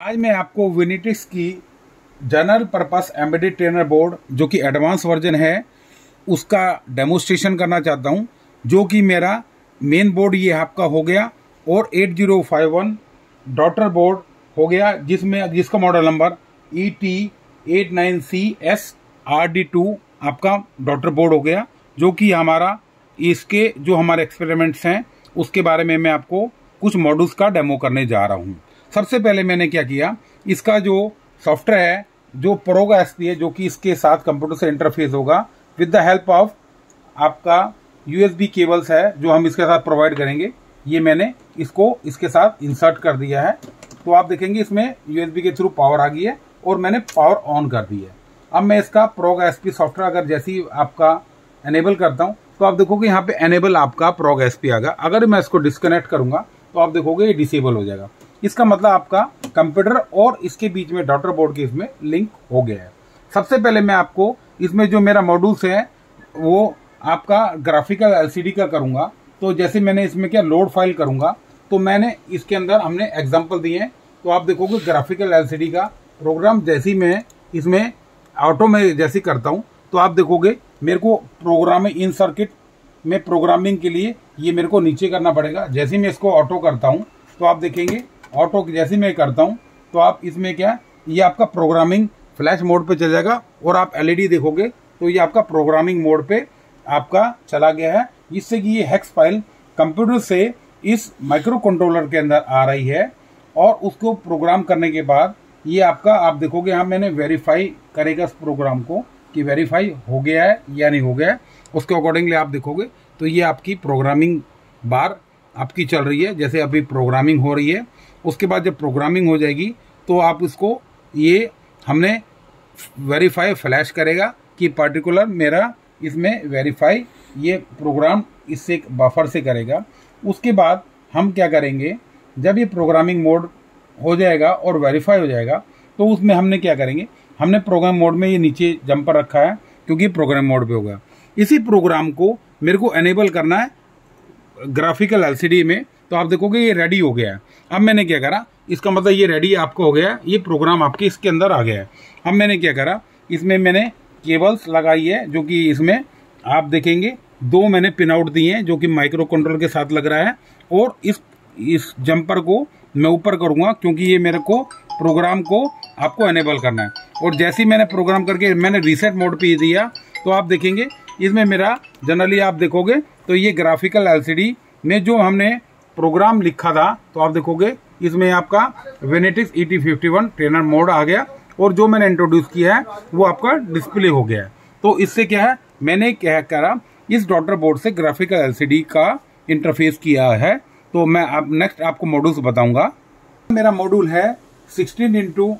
आज मैं आपको विनिटिक्स की general purpose embedded trainer board जो कि एडवांस वर्जन है, उसका डेमोस्ट्रेशन करना चाहता हूँ, जो कि मेरा मेन बोर्ड ये आपका हो गया और 8051 डॉटर बोर्ड हो गया, जिसमें, जिसका model number E T eight nine C S R D two आपका डॉटर बोर्ड हो गया, जो कि हमारा, इसके जो हमारे एक्सपेरिमेंट्स हैं, उसके बारे में मैं आपको कुछ मॉडल्स का डेमो करने जा रहा हूँ। सबसे पहले मैंने क्या किया, इसका जो सॉफ्टवेयर है, जो प्रोगा एस है, जो कि इसके साथ कंप्यूटर से इंटरफेस होगा विद द हेल्प ऑफ़ आपका यूएसबी केबल्स है, जो हम इसके साथ प्रोवाइड करेंगे, ये मैंने इसको, इसके साथ इंसर्ट कर दिया है। तो आप देखेंगे इसमें यूएसबी के थ्रू पावर आ गई है, और मैंने पावर ऑन कर दी है। अब मैं इसका प्रोग एसपी सॉफ्टवेयर अगर जैसे ही आपका एनेबल करता हूँ तो आप देखोगे यहाँ पे एनेबल आपका प्रोग एस आ गया। अगर मैं इसको डिस्कनेक्ट करूँगा तो आप देखोगे ये डिसेबल हो जाएगा। इसका मतलब आपका कंप्यूटर और इसके बीच में डॉटर बोर्ड के इसमें लिंक हो गया है। सबसे पहले मैं आपको इसमें जो मेरा मॉड्यूल्स है, वो आपका ग्राफिकल एलसीडी का करूँगा। तो जैसे मैंने इसमें क्या लोड फ़ाइल करूँगा तो मैंने इसके अंदर हमने एग्ज़ाम्पल दिए हैं। तो आप देखोगे ग्राफिकल एलसीडी का प्रोग्राम जैसी मैं इसमें ऑटो में जैसी करता हूँ। तो आप देखोगे मेरे को प्रोग्राम इन सर्किट में प्रोग्रामिंग के लिए ये मेरे को नीचे करना पड़ेगा। जैसे मैं इसको ऑटो करता हूँ तो आप देखेंगे ऑटो जैसे मैं करता हूँ तो आप इसमें क्या, ये आपका प्रोग्रामिंग फ्लैश मोड पे चल जाएगा और आप एलईडी देखोगे तो ये आपका प्रोग्रामिंग मोड पे आपका चला गया है। जिससे कि ये हैक्स फ़ाइल कंप्यूटर से इस माइक्रो कंट्रोलर के अंदर आ रही है और उसको प्रोग्राम करने के बाद ये आपका, आप देखोगे हाँ मैंने वेरीफाई करेगा इस प्रोग्राम को कि वेरीफाई हो गया है या नहीं हो गया है। उसके अकॉर्डिंगली आप देखोगे तो ये आपकी प्रोग्रामिंग बार आपकी चल रही है। जैसे अभी प्रोग्रामिंग हो रही है उसके बाद जब प्रोग्रामिंग हो जाएगी तो आप इसको ये हमने वेरीफाई फ्लैश करेगा कि पर्टिकुलर मेरा इसमें वेरीफाई ये प्रोग्राम इससे बफर से करेगा। उसके बाद हम क्या करेंगे, जब ये प्रोग्रामिंग मोड हो जाएगा और वेरीफाई हो जाएगा तो उसमें हमने क्या करेंगे, हमने प्रोग्राम मोड में ये नीचे जंपर रखा है, क्योंकि प्रोग्राम मोड पे होगा। इसी प्रोग्राम को मेरे को एनेबल करना है ग्राफिकल एलसीडी में। तो आप देखोगे ये रेडी हो गया है। अब मैंने क्या करा, इसका मतलब ये रेडी आपका हो गया, ये प्रोग्राम आपके इसके अंदर आ गया है। अब मैंने क्या करा, इसमें मैंने केबल्स लगाई है, जो कि इसमें आप देखेंगे, दो मैंने पिन आउट दिए हैं, जो कि माइक्रो कंट्रोल के साथ लग रहा है, और इस इस जंपर को मैं ऊपर करूँगा, क्योंकि ये मेरे को प्रोग्राम को आपको एनेबल करना है। और जैसे ही मैंने प्रोग्राम करके मैंने रीसेट मोड पे दिया तो आप देखेंगे, इसमें मेरा जनरली आप देखोगे तो ये ग्राफिकल एलसीडी में जो हमने प्रोग्राम लिखा था तो आप देखोगे, इसमें आपका Vinytics E T trainer mode आ गया और जो मैंने इंट्रोड्यूस किया है, वो आपका डिस्प्ले हो गया है। तो इससे क्या है, मैंने क्या करा, इस डॉटर बोर्ड से ग्राफिकल एलसीडी का इंटरफेस किया है। तो मैं अब नेक्स्ट आपको मॉड्यूल्स बताऊँगा। मेरा मॉड्यूल है 16 इंटू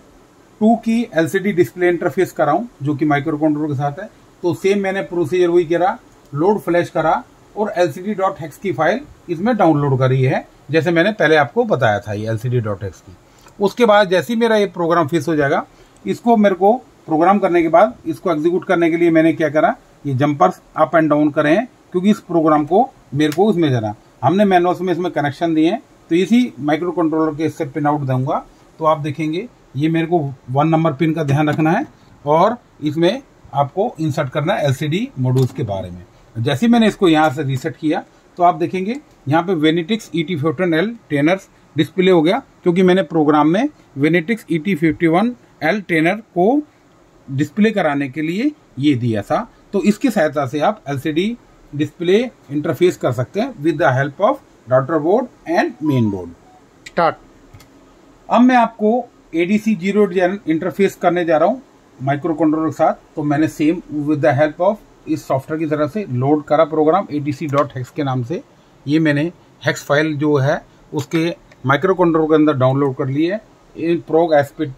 टू की एलसीडी डिस्प्ले इंटरफेस कराऊं, जो कि माइक्रो कंट्रोलर के साथ है। तो सेम मैंने प्रोसीजर वही करा लोड फ्लैश करा और एलसीडी डॉट हेक्स की फ़ाइल इसमें डाउनलोड करी है, जैसे मैंने पहले आपको बताया था ये एलसीडी डॉट हेक्स की। उसके बाद जैसे ही मेरा ये प्रोग्राम फिक्स हो जाएगा, इसको मेरे को प्रोग्राम करने के बाद, इसको एग्जीक्यूट करने के लिए मैंने क्या करा, ये जंपर्स अप एंड डाउन करे हैं क्योंकि इस प्रोग्राम को मेरे को उसमें जाना। हमने मैनुअल्स में इसमें कनेक्शन दिए हैं तो इसी माइक्रो कंट्रोलर के इससे पिन आउट दूँगा तो आप देखेंगे, ये मेरे को वन नंबर पिन का ध्यान रखना है, और इसमें आपको इंसर्ट करना है एलसीडी मॉड्यूल्स के बारे में। जैसे मैंने इसको यहाँ से रीसेट किया तो आप देखेंगे यहाँ पे Vinytics E T fifteen L trainers display हो गया क्योंकि मैंने प्रोग्राम में Vinytics E T fifty one L trainer को डिस्प्ले कराने के लिए ये दिया था। तो इसकी सहायता से आप एलसीडी डिस्प्ले इंटरफेस कर सकते हैं with the help of daughter board and main board start अब मैं आपको एडीसी ज़ीरो इंटरफेस करने जा रहा हूँ माइक्रो कंट्रोलर के साथ। तो मैंने same with the help of इस सॉफ्टवेयर की तरफ़ से लोड करा प्रोग्राम हेक्स के नाम से। ये मैंने हेक्स फ़ाइल जो है, उसके माइक्रो कंट्रोलर के अंदर डाउनलोड कर लिए इन प्रोग एसपीड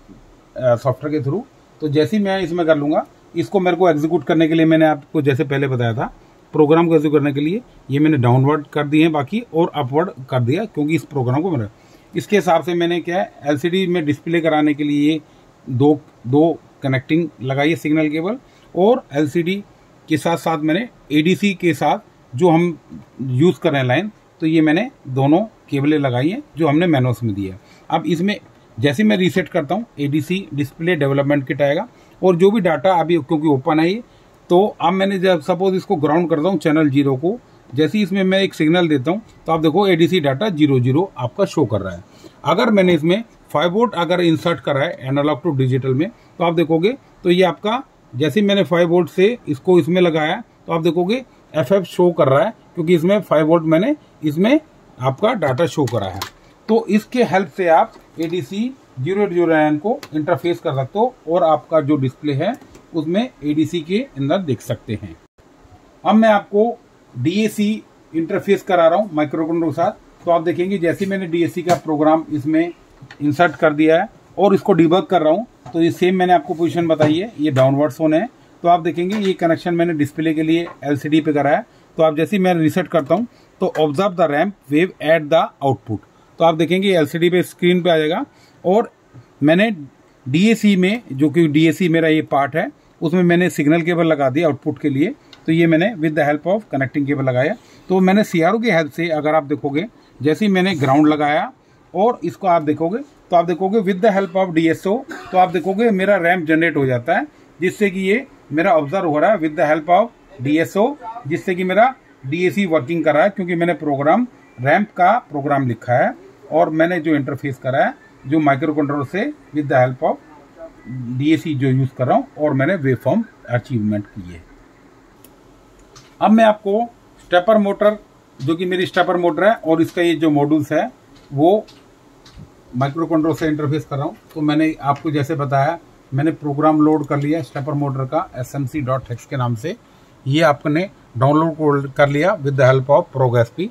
सॉफ्टवेयर के थ्रू तो जैसे ही मैं इसमें कर लूँगा, इसको मेरे को एग्जीक्यूट करने के लिए मैंने आपको जैसे पहले बताया था प्रोग्राम को एग्जीक्यूट करने के लिए ये मैंने डाउनवर्ड कर दिए हैं, बाकी और अपवर्ड कर दिया, क्योंकि इस प्रोग्राम को मेरा। इसके हिसाब से मैंने क्या है एलसीडी में डिस्प्ले कराने के लिए दो दो कनेक्टिंग लगाई है सिग्नल केबल और एलसीडी के साथ साथ मैंने एडीसी के साथ जो हम यूज़ कर रहे हैं लाइन तो ये मैंने दोनों केबलें लगाई हैं जो हमने मैनुअल्स में दी है। अब इसमें जैसे मैं रीसेट करता हूँ एडीसी डिस्प्ले डेवलपमेंट किट आएगा और जो भी डाटा अभी क्योंकि ओपन है ये तो अब मैंने जब सपोज़ इसको ग्राउंड करता हूँ चैनल ज़ीरो को, जैसे ही इसमें मैं एक सिग्नल देता हूँ तो आप देखो एडीसी डाटा ज़ीरो ज़ीरो आपका शो कर रहा है। अगर मैंने इसमें फाइव वोट अगर इंसर्ट करा है एनालॉग टू डिजिटल में तो आप देखोगे तो ये आपका जैसे मैंने फाइव वोल्ट से इसको इसमें लगाया तो आप देखोगे एफ़ एफ़ शो कर रहा है, क्योंकि इसमें फाइव वोल्ट मैंने इसमें आपका डाटा शो करा है। तो इसके हेल्प से आप A D C zero zero nine को इंटरफेस कर सकते हो और आपका जो डिस्प्ले है, उसमें ए डी सी के अंदर देख सकते हैं। अब मैं आपको डी ए सी इंटरफेस करा रहा हूँ माइक्रोकंट्रोल के साथ। तो आप देखेंगे, जैसे मैंने डी ए सी का प्रोग्राम इसमें इंसर्ट कर दिया है और इसको डिबर्क कर रहा हूँ। तो ये सेम मैंने आपको पोजीशन बताई है। ये डाउनवर्ड सोन है। तो आप देखेंगे, ये कनेक्शन मैंने डिस्प्ले के लिए एलसीडी पे करा है। तो आप जैसे ही मैं रिसेट करता हूँ तो observe the ramp wave at the output तो आप देखेंगे एलसीडी पे स्क्रीन पे आ जाएगा। और मैंने डीएसी में, जो कि डीएसी मेरा ये पार्ट है, उसमें मैंने सिग्नल केबल लगा दिया आउटपुट के लिए। तो ये मैंने with the help of connecting cable लगाया। तो मैंने सीआरओ की हेल्प से, अगर आप देखोगे, जैसे ही मैंने ग्राउंड लगाया, और इसको आप देखोगे तो आप देखोगे with the help of DSO तो आप देखोगे मेरा रैम्प जनरेट हो जाता है, जिससे कि ये मेरा ऑब्ज़र्व हो रहा है with the help of DSO जिससे कि मेरा डीएसी वर्किंग कर रहा है, क्योंकि मैंने प्रोग्राम रैम्प का प्रोग्राम लिखा है, और मैंने जो इंटरफेस करा है, जो माइक्रो कंट्रोल से with the help of DAC जो यूज़ कर रहा हूँ, और मैंने वे फॉर्म अचीवमेंट की है। अब मैं आपको स्टेपर मोटर जो कि मेरी स्टेपर मोटर है, और इसका ये जो मॉड्यूल्स है, वो माइक्रो कंट्रोल से इंटरफेस कर रहा हूँ। तो मैंने आपको जैसे बताया, मैंने प्रोग्राम लोड कर लिया स्टेपर मोटर का S M C dot X के नाम से। ये आपने डाउनलोड कर लिया with the help of progress P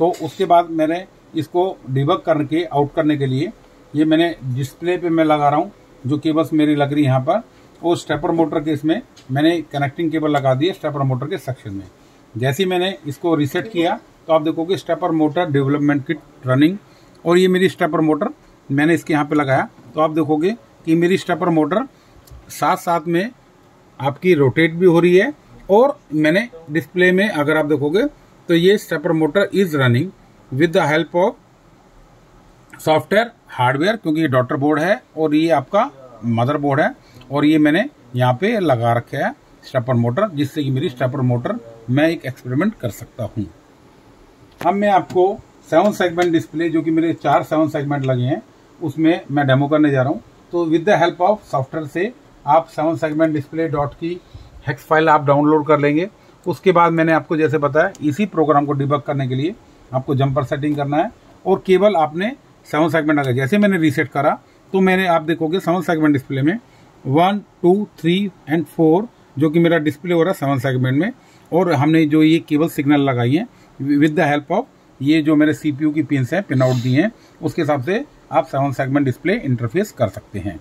तो उसके बाद मैंने इसको डिबक करके आउट करने के लिए, ये मैंने डिस्प्ले पे मैं लगा रहा हूँ, जो केबल्स मेरी लग रही यहाँ पर, वो स्टेपर मोटर के इसमें मैंने कनेक्टिंग केबल लगा दिए स्टेपर मोटर के सेक्शन में। जैसे ही मैंने इसको रिसेट किया तो आप देखोगे stepper motor development kit running और ये मेरी स्टेपर मोटर मैंने इसके यहाँ पे लगाया। तो आप देखोगे कि मेरी स्टेपर मोटर साथ साथ में आपकी रोटेट भी हो रही है और मैंने डिस्प्ले में अगर आप देखोगे तो ये stepper motor is running with the help of software, hardware, क्योंकि ये डॉटर बोर्ड है और ये आपका मदर बोर्ड है और ये मैंने यहाँ पे लगा रखा है स्टेपर मोटर, जिससे कि मेरी स्टेपर मोटर मैं एक एक्सपेरिमेंट कर सकता हूँ। अब मैं आपको सेवन सेगमेंट डिस्प्ले जो कि मेरे चार सेवन सेगमेंट लगे हैं, उसमें मैं डेमो करने जा रहा हूँ। तो with the help of software से आप सेवन सेगमेंट डिस्प्ले डॉट की हेक्स फ़ाइल आप डाउनलोड कर लेंगे। उसके बाद मैंने आपको जैसे बताया, इसी प्रोग्राम को डिबक करने के लिए आपको जंपर सेटिंग करना है और केवल आपने सेवन सेगमेंट अगर, जैसे मैंने रीसेट करा तो मैंने आप देखोगे सेवन सेगमेंट डिस्प्ले में one two three and four जो कि मेरा डिस्प्ले हो रहा है सेवन सेगमेंट में। और हमने जो ये केबल सिग्नल लगाई है विद द हेल्प ऑफ़ ये जो मेरे सीपीयू की पिन है पिन आउट दी हैं, उसके हिसाब से आप सेवन सेगमेंट डिस्प्ले इंटरफेस कर सकते हैं।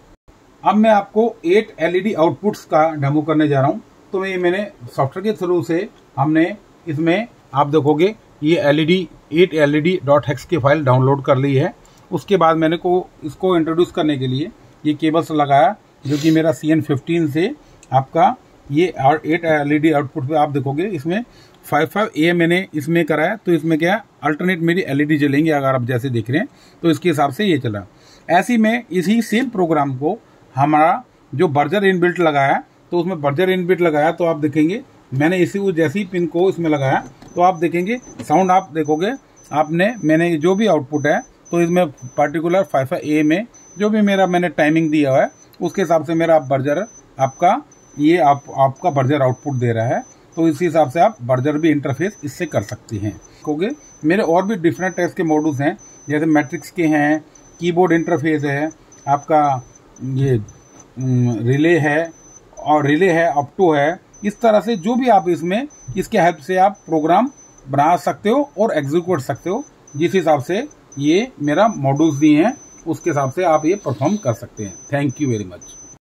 अब मैं आपको एट एलईडी आउटपुट्स का डेमो करने जा रहा हूँ। तो ये मैंने सॉफ्टवेयर के थ्रू से हमने इसमें, आप देखोगे, ये LED eight L E D dot hex की फ़ाइल डाउनलोड कर ली है। उसके बाद मैंने को, इसको इंट्रोड्यूस करने के लिए ये केबल्स लगाया, जो कि मेरा सी एन फिफ्टीन से आपका ये एट एलईडी आउटपुट पे आप देखोगे, इसमें फाइव फाइव ए मैंने इसमें कराया तो इसमें क्या है अल्टरनेट मेरी एलईडी जलेंगे अगर आप जैसे देख रहे हैं तो इसके हिसाब से ये चला। ऐसी में इसी सेम प्रोग्राम को हमारा जो बर्जर इनबिल्ट लगाया तो उसमें बर्जर इनबिल्ट लगाया तो आप देखेंगे, मैंने इसी वो जैसी पिन को इसमें लगाया तो आप देखेंगे साउंड आप देखोगे, आपने, मैंने जो भी आउटपुट है तो इसमें पर्टिकुलर फाइव ए में जो भी मेरा मैंने टाइमिंग दिया हुआ है, उसके हिसाब से मेरा आप बर्जर आपका, ये आप, आपका बर्जर आउटपुट दे रहा है। तो इसी हिसाब से आप बर्जर भी इंटरफेस इससे कर सकते हैं। क्योंकि मेरे और भी डिफरेंट टाइप्स के मॉडल्स हैं, जैसे मैट्रिक्स के हैं कीबोर्ड इंटरफेस है, आपका ये रिले है, और रिले है अपटो है, इस तरह से जो भी आप इसमें, इसके हेल्प से आप प्रोग्राम बना सकते हो और एग्जीक्यूट सकते हो, जिस हिसाब से ये मेरा मॉड्यूल्स दिए हैं, उसके हिसाब से आप ये परफॉर्म कर सकते हैं। Thank you very much